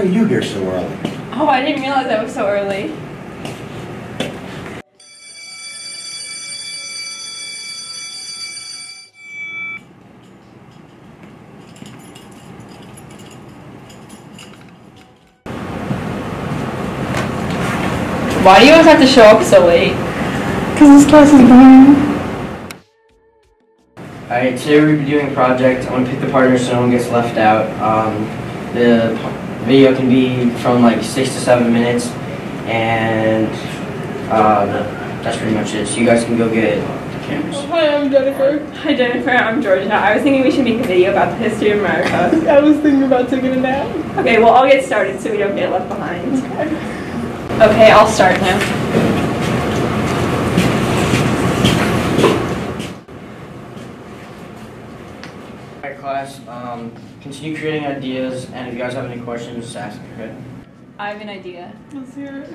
are you here so early? Oh, I didn't realize that was so early. Why do you always have to show up so late? Because this class is boring. Alright, today we're doing a project. I want to pick the partner so no one gets left out. Um, the p- video can be from like six to seven minutes, and um, that's pretty much it. So you guys can go get the cameras. Hi, I'm Jennifer. Hi Jennifer, I'm Georgia. I was thinking we should make a video about the history of America. I was thinking about taking a nap. Okay, well I'll get started so we don't get left behind. Okay, I'll start now. Alright, class. Um, continue creating ideas, and if you guys have any questions, just ask. Okay. I have an idea. Let's hear it.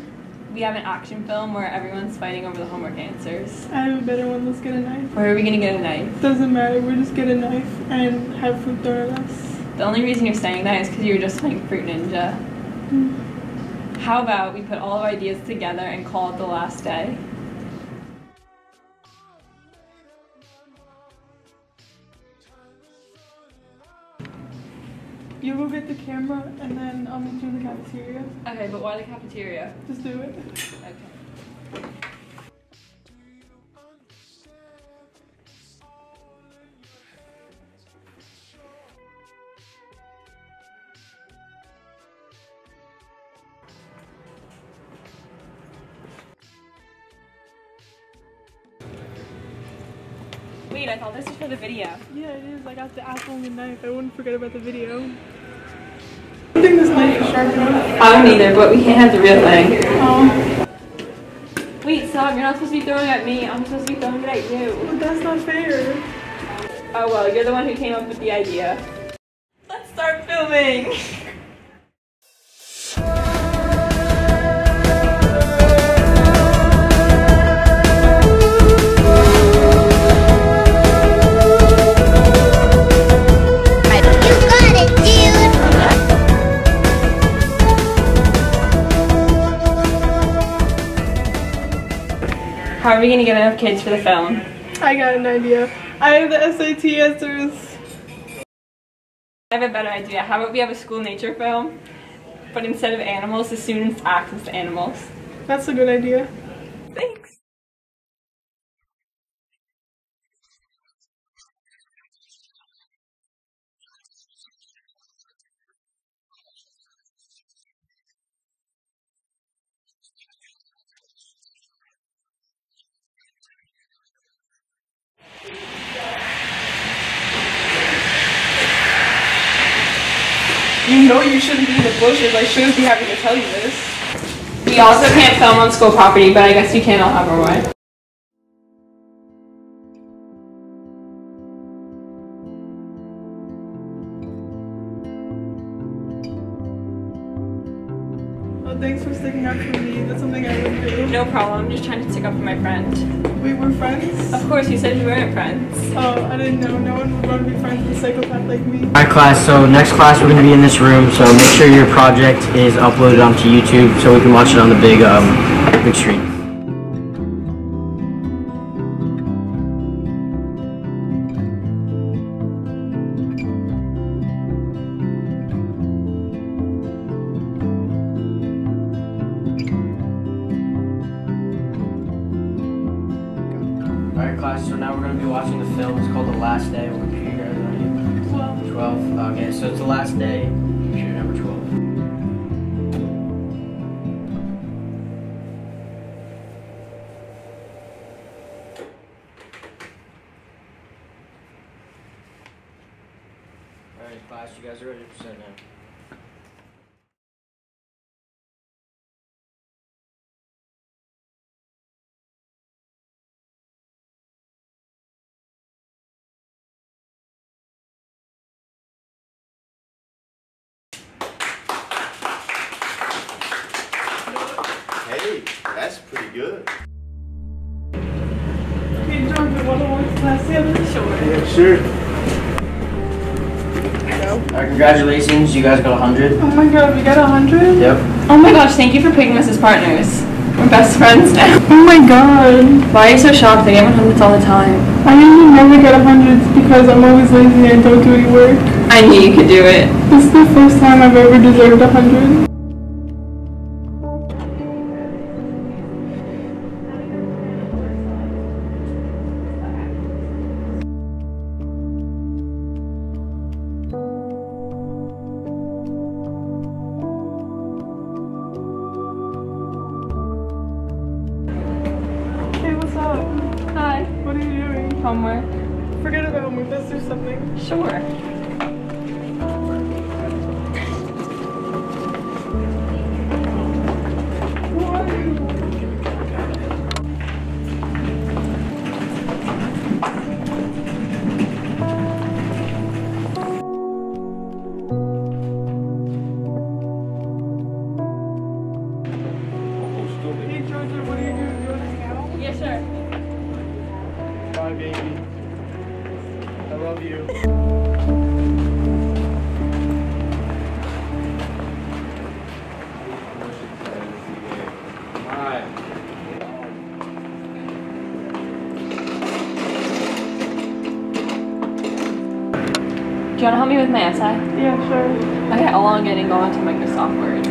We have an action film where everyone's fighting over the homework answers. I have a better one. Let's get a knife. Where are we gonna get a knife? Doesn't matter. We just get a knife and have food thrown at us. The only reason you're saying that is because you were just playing Fruit Ninja. How about we put all our ideas together and call it the last day? You go get the camera and then I'll meet you in the cafeteria. Okay, but why the cafeteria? Just do it. Okay. Wait, I thought this was for the video. Yeah, it is. I got the apple and the knife. I wouldn't forget about the video. I think this knife is sharp enough. I don't either, but we can't have the real thing. Oh, Wait, stop, you're not supposed to be throwing at me. I'm supposed to be throwing it at you. but that's not fair. Oh well, you're the one who came up with the idea. Let's start filming! are we gonna get enough kids for the film? I got an idea. I have the SAT answers. I have a better idea. How about we have a school nature film, but instead of animals, the students act as the animals? That's a good idea. You know you shouldn't be in the bushes. I shouldn't be having to tell you this. We also can't film on school property, but I guess we can all have our way. Well, thanks for sticking up for me. That's something I wouldn't do. No problem. I'm just trying to stick up for my friend. We were friends. Of course, you said you weren't friends. Oh, I didn't know. No one would want to be friends with a psychopath like me. Alright, class. So next class we're gonna be in this room. So make sure your project is uploaded onto YouTube so we can watch it on the big um big screen. Alright, class. So now we're gonna be watching the film. It's called The Last Day. What computer you guys on? Well, 12. Okay, so it's the last day. Computer number 12. Alright, class, you guys are ready to present now. That's pretty good. Hey, John, do you want to watch class seven? Sure. Yeah, sure. All right, congratulations, you guys got 100. Oh my god, we got 100? Yep. Oh my gosh, thank you for picking us as partners. We're best friends now. Oh my god. Why are you so shocked? I get 100s all the time. I usually never get 100s because I'm always lazy and don't do any work. I knew you could do it. This is the first time I've ever deserved 100. Homework. Forget about homework, let's do something. Sure. Do you want to help me with my essay? Yeah, sure. Okay, I'll log in and go onto Microsoft Word.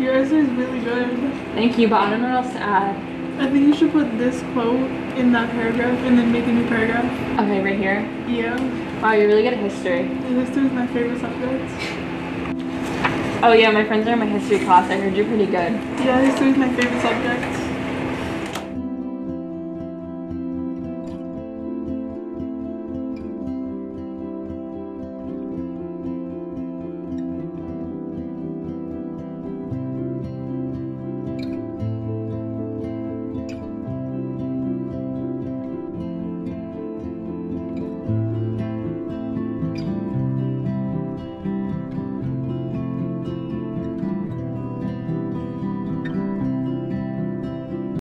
Your essay is really good. Thank you, but I don't know what else to add. I think you should put this quote in that paragraph and then make a new paragraph. Okay, right here. Yeah. Wow, you're really good at history. And history is my favorite subject. Oh yeah, my friends are in my history class. I heard you're pretty good. Yeah, history is my favorite subject.